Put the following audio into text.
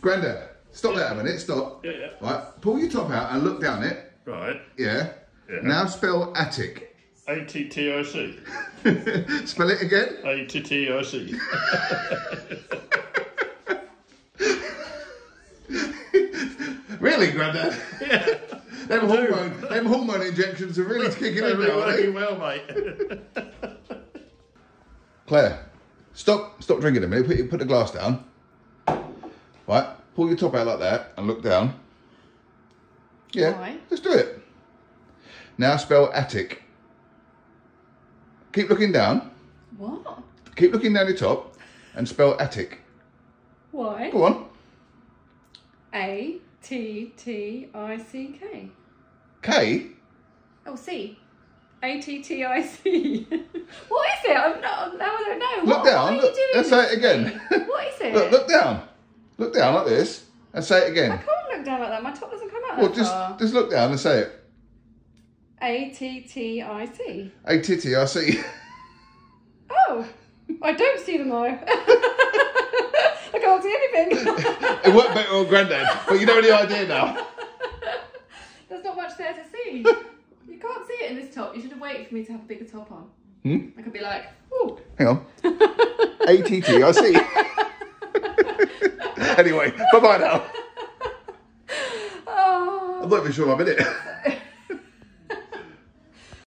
Grandad, stop that a minute, stop. Yeah, yeah. Right, pull your top out and look down it. Right. Yeah. Yeah. Now spell attic. A T T I C. spell it again. A T T I C. Really, Grandad? Yeah. them, hormone, them hormone injections are really kicking in now, aren't they? Well, mate. Claire, stop stop drinking a minute. Put, put the glass down. Right, pull your top out like that and look down. Yeah, Why? let's do it. Now spell attic. Keep looking down. What? Keep looking down your top and spell attic. Why? Go on. A T T I C K. K. Oh, C. A T T I C. What is it? I'm not. Now I don't know. Look what, down, Why are you doing let's say it again. What is it? Look, look down. Look down like this and say it again. I can't look down like that. My top doesn't come out Well, that just far. just look down and say it. A T T I C. A titty, I see. Oh, I don't see them though. I can't see anything. it worked better on Grandad, but you know the idea now. There's not much there to see. You can't see it in this top. You should have waited for me to have a bigger top on. Hmm? I could be like, ooh. Hang on. A T T, I see. Anyway, bye bye now. Oh. I'm not even sure I'm in it.